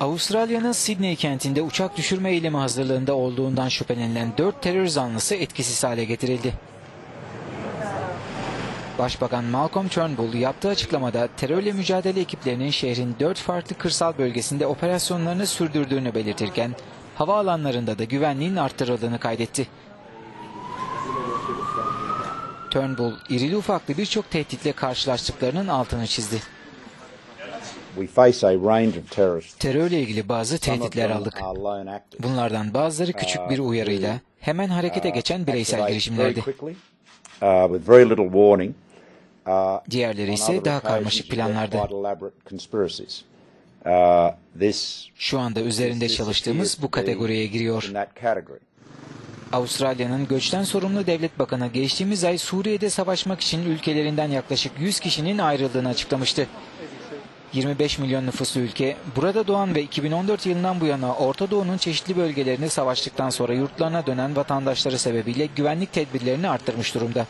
Avustralya'nın Sydney kentinde uçak düşürme eylemi hazırlığında olduğundan şüphelenilen 4 terör zanlısı etkisiz hale getirildi. Başbakan Malcolm Turnbull yaptığı açıklamada terörle mücadele ekiplerinin şehrin 4 farklı kırsal bölgesinde operasyonlarını sürdürdüğünü belirtirken havaalanlarında da güvenliğin arttırıldığını kaydetti. Turnbull irili ufaklı birçok tehditle karşılaştıklarının altını çizdi. Terörle ilgili bazı tehditler aldık. Bunlardan bazıları küçük bir uyarıyla hemen harekete geçen bireysel girişimlerdi. uh, with very little warning. Uh, Diğerleri ise daha karmaşık planlardı. Uh, Şu anda üzerinde çalıştığımız bu kategoriye giriyor. Avustralya'nın göçten sorumlu devlet bakanı geçtiğimiz ay Suriye'de savaşmak için ülkelerinden yaklaşık 100 kişinin ayrıldığını açıklamıştı. 25 milyon nüfuslu ülke, burada doğan ve 2014 yılından bu yana Orta Doğu'nun çeşitli bölgelerinde savaştıktan sonra yurtlarına dönen vatandaşları sebebiyle güvenlik tedbirlerini arttırmış durumda.